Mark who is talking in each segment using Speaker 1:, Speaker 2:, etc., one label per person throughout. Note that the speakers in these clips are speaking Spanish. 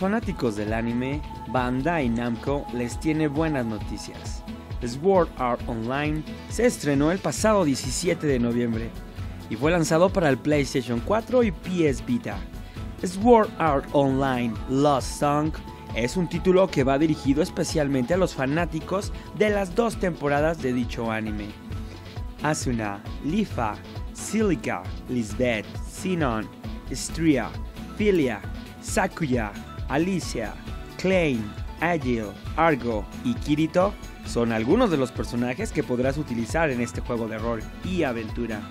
Speaker 1: Fanáticos del anime, Bandai Namco les tiene buenas noticias. Sword Art Online se estrenó el pasado 17 de noviembre y fue lanzado para el PlayStation 4 y PS Vita. Sword Art Online Lost Song es un título que va dirigido especialmente a los fanáticos de las dos temporadas de dicho anime. Asuna, Lifa, Silica, Lisbeth, Sinon, Stria, Philia, Sakuya, Alicia, Klein, Agile, Argo y Kirito son algunos de los personajes que podrás utilizar en este juego de rol y aventura.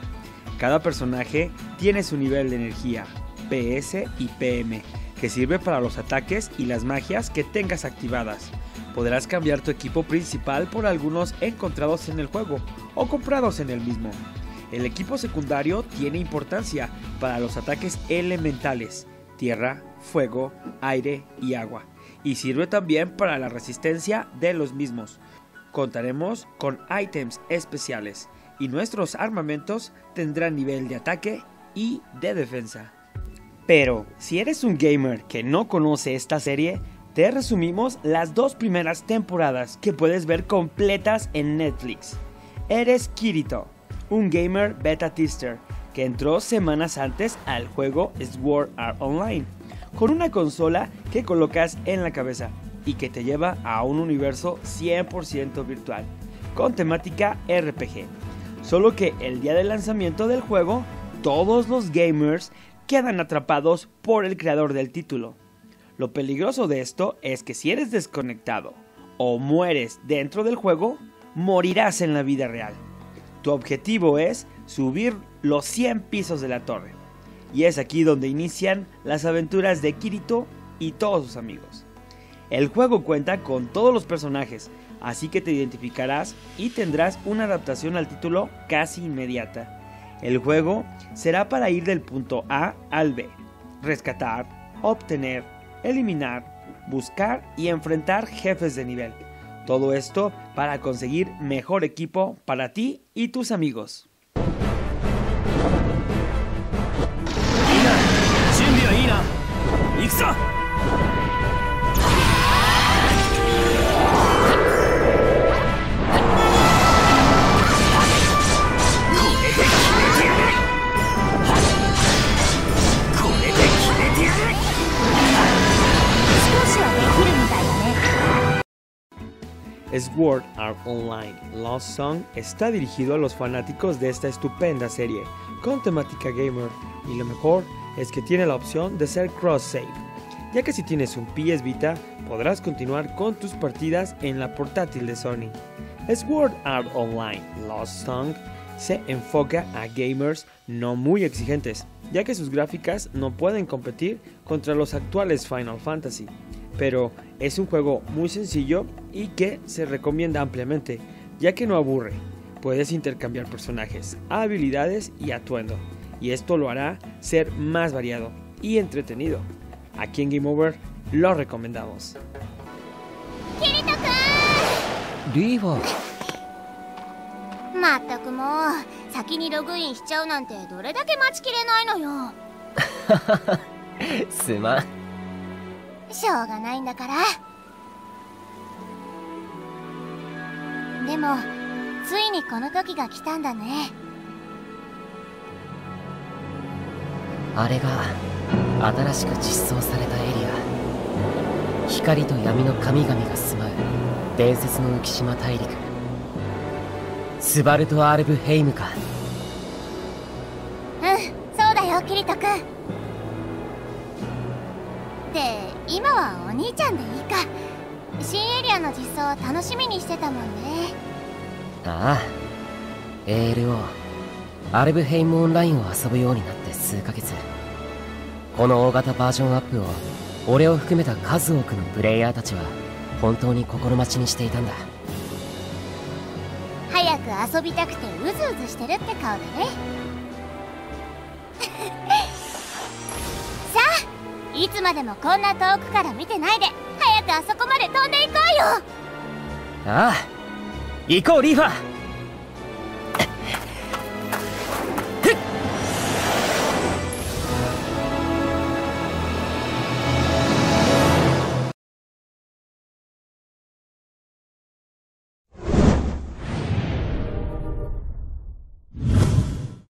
Speaker 1: Cada personaje tiene su nivel de energía, PS y PM, que sirve para los ataques y las magias que tengas activadas. Podrás cambiar tu equipo principal por algunos encontrados en el juego o comprados en el mismo. El equipo secundario tiene importancia para los ataques elementales, tierra, fuego, aire y agua, y sirve también para la resistencia de los mismos. Contaremos con ítems especiales y nuestros armamentos tendrán nivel de ataque y de defensa. Pero si eres un gamer que no conoce esta serie, te resumimos las dos primeras temporadas que puedes ver completas en Netflix. Eres Kirito, un gamer beta tester que entró semanas antes al juego Sword Art Online, con una consola que colocas en la cabeza y que te lleva a un universo 100% virtual, con temática RPG. Solo que el día del lanzamiento del juego, todos los gamers quedan atrapados por el creador del título. Lo peligroso de esto es que si eres desconectado o mueres dentro del juego, morirás en la vida real. Tu objetivo es subir los 100 pisos de la torre. Y es aquí donde inician las aventuras de Kirito y todos sus amigos. El juego cuenta con todos los personajes, así que te identificarás y tendrás una adaptación al título casi inmediata. El juego será para ir del punto A al B, rescatar, obtener, eliminar, buscar y enfrentar jefes de nivel. Todo esto para conseguir mejor equipo para ti y tus amigos. Sword Art Online. Lost Song está dirigido a los fanáticos de esta estupenda serie, con temática gamer, y lo mejor es que tiene la opción de ser cross-save, ya que si tienes un PS Vita podrás continuar con tus partidas en la portátil de Sony. Sword Art Online. Lost Song se enfoca a gamers no muy exigentes, ya que sus gráficas no pueden competir contra los actuales Final Fantasy, pero es un juego muy sencillo y que se recomienda ampliamente, ya que no aburre. Puedes intercambiar personajes, habilidades y atuendo, y esto lo hará ser más variado y entretenido. Aquí en Game Over lo recomendamos.
Speaker 2: リーファ
Speaker 3: まったくもう先にログインしちゃうなんてどれだけ待ちきれないのよ
Speaker 2: すまん
Speaker 3: しょうがないんだから。でもついにこの時が来たんだね。
Speaker 2: あれが新しく実装されたエリア。光と闇の神々が住まう伝説の浮島大陸。スバルト・アルブヘイムか。
Speaker 3: うんそうだよキリト君。で今はお兄ちゃんでいいか。新エリアの実装を楽しみにしてたもんね。
Speaker 2: ああ。ALO アルブヘイムオンラインを遊ぶようになって数ヶ月。この大型バージョンアップを俺を含めた数多くのプレイヤーたちは本当に心待ちにしていたんだ。
Speaker 3: 早く遊びたくてうずうずしてるって顔でねいつまでもこんな遠くから見てないで。早くあそこまで飛んでいこうよ。
Speaker 2: ああ。行こうリーファ。